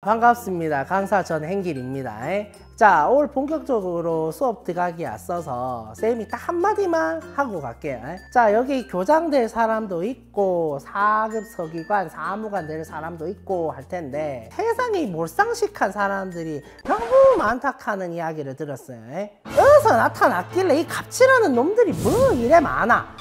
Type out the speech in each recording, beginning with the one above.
반갑습니다. 강사 전행길입니다. 자, 오늘 본격적으로 수업 들어가기 앞서서 쌤이 딱 한마디만 하고 갈게요. 자, 여기 교장 될 사람도 있고 4급 서기관, 사무관 될 사람도 있고 할 텐데 세상이 몰상식한 사람들이 너무 많다카는 이야기를 들었어요. 어디서 나타났길래 이 갑질하는 놈들이 뭐 이래 많아.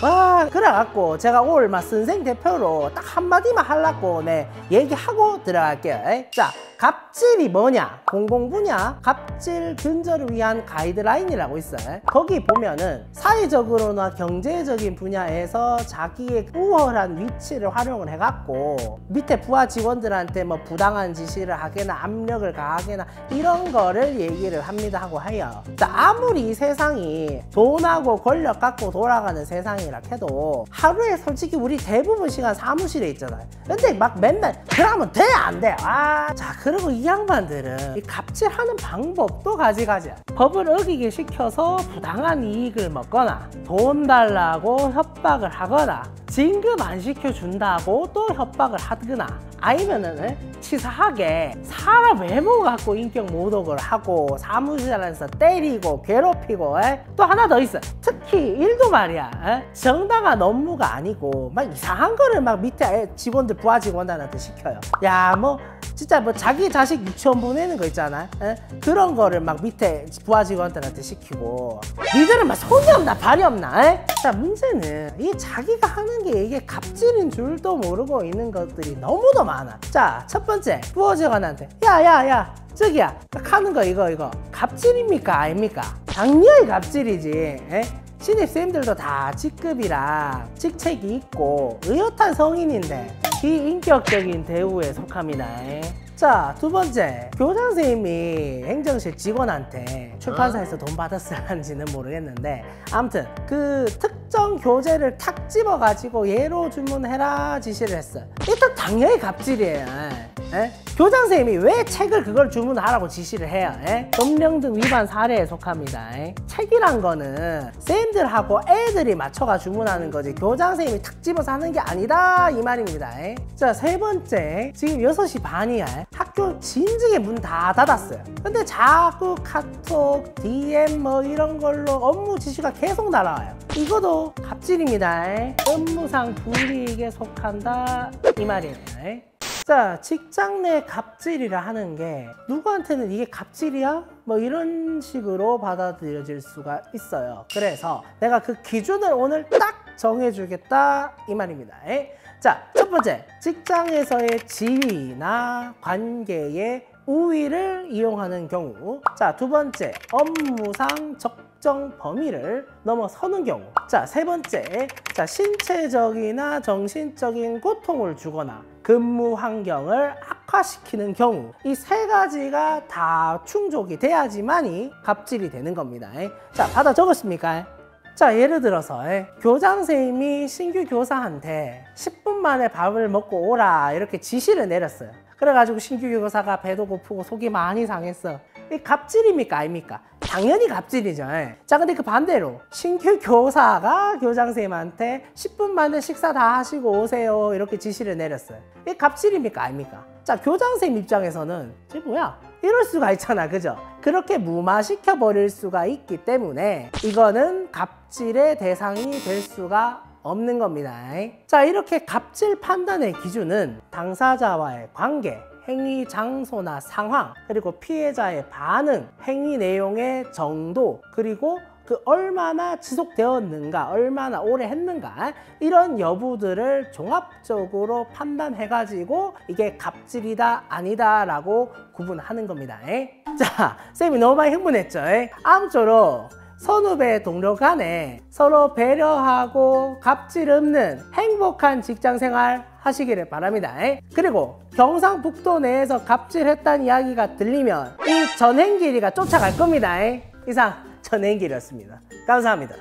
와 그래갖고 제가 오늘 막 선생 대표로 딱 한마디만 하려고 네 얘기하고 들어갈게요? 자 갑질이 뭐냐? 공공 분야 갑질 근절을 위한 가이드라인이라고 있어요. 거기 보면은 사회적으로나 경제적인 분야에서 자기의 우월한 위치를 활용을 해갖고 밑에 부하 직원들한테 뭐 부당한 지시를 하거나 압력을 가하거나 이런 거를 얘기를 합니다 하고 해요. 자 아무리 이 세상이 돈하고 권력 갖고 돌아가는 세상이라 해도 하루에 솔직히 우리 대부분 시간 사무실에 있잖아요. 근데 막 맨날 그러면 돼? 안 돼? 아 자 그리고 이 양반들은 이 갑질하는 방법도 가지가지야 법을 어기게 시켜서 부당한 이익을 먹거나 돈 달라고 협박을 하거나 진급 안 시켜준다고 또 협박을 하거나 아니면은 치사하게 사람 외모 갖고 인격 모독을 하고 사무실 안에서 때리고 괴롭히고 에? 또 하나 더 있어 특히 일도 말이야 에? 정당한 업무가 아니고 막 이상한 거를 막 밑에 직원들 부하 직원들한테 시켜요 야뭐 진짜 뭐 자기 자식 유치원 보내는 거 있잖아 에? 그런 거를 막 밑에 부하 직원들한테 시키고 니들은 막 손이 없나 발이 없나 에? 자 문제는 이 자기가 하는 게 이게 갑질인 줄도 모르고 있는 것들이 너무도 많아 자 첫 번째 부하 직원한테 야야야 저기야 딱 하는 거 이거 이거 갑질입니까 아닙니까 당연히 갑질이지 에? 신입생들도 다 직급이랑 직책이 있고 의젓한 성인인데 비인격적인 대우에 속합니다. 자, 두 번째. 교장 선생님이 행정실 직원한테 출판사에서 돈 받았을는지는 모르겠는데 아무튼 그 특정 교재를 탁 집어가지고 얘로 주문해라 지시를 했어요. 일단 당연히 갑질이에요. 에? 교장 선생님이 왜 책을 그걸 주문하라고 지시를 해요? 에? 법령 등 위반 사례에 속합니다. 에? 책이란 거는 쌤들하고 애들이 맞춰가 주문하는 거지 교장 선생님이 탁 집어서 하는 게 아니다 이 말입니다. 에? 자, 세 번째. 지금 6시 반이야. 학교 진즉에 문 다 닫았어요. 근데 자꾸 카톡, DM 뭐 이런 걸로 업무 지시가 계속 날아와요. 이것도 갑질입니다. 업무상 불이익에 속한다 이 말이에요. 자, 직장 내 갑질이라 하는 게 누구한테는 이게 갑질이야? 뭐 이런 식으로 받아들여질 수가 있어요. 그래서 내가 그 기준을 오늘 딱 정해주겠다 이 말입니다. 자, 첫 번째, 직장에서의 지위나 관계의 우위를 이용하는 경우 자, 두 번째, 업무상 적 정 범위를 넘어서는 경우 자, 세 번째, 자, 신체적이나 정신적인 고통을 주거나 근무 환경을 악화시키는 경우 이 세 가지가 다 충족이 돼야지만이 갑질이 되는 겁니다. 자, 받아 적었습니까? 자 예를 들어서 교장 선생님이 신규 교사한테 10분 만에 밥을 먹고 오라 이렇게 지시를 내렸어요. 그래가지고 신규 교사가 배도 고프고 속이 많이 상했어. 이 갑질입니까 아닙니까? 당연히 갑질이죠. 자, 근데 그 반대로 신규 교사가 교장 선생님한테 10분 만에 식사 다 하시고 오세요 이렇게 지시를 내렸어요. 이 갑질입니까 아닙니까? 자, 교장 선생님 입장에서는 이게 뭐야? 이럴 수가 있잖아, 그죠? 그렇게 무마시켜 버릴 수가 있기 때문에 이거는 갑질의 대상이 될 수가 없는 겁니다. 자, 이렇게 갑질 판단의 기준은 당사자와의 관계, 행위 장소나 상황, 그리고 피해자의 반응, 행위 내용의 정도, 그리고 그 얼마나 지속되었는가, 얼마나 오래 했는가 이런 여부들을 종합적으로 판단해 가지고 이게 갑질이다 아니다 라고 구분하는 겁니다. 자, 쌤이 너무 많이 흥분했죠. 아무쪼록 선후배 동료 간에 서로 배려하고 갑질 없는 행복한 직장 생활 하시기를 바랍니다. 그리고 경상북도 내에서 갑질했다는 이야기가 들리면 이 전행길이가 쫓아갈 겁니다. 이상 전행길이었습니다. 감사합니다.